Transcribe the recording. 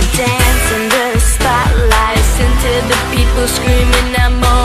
dance in the spotlight into the people screaming I'm on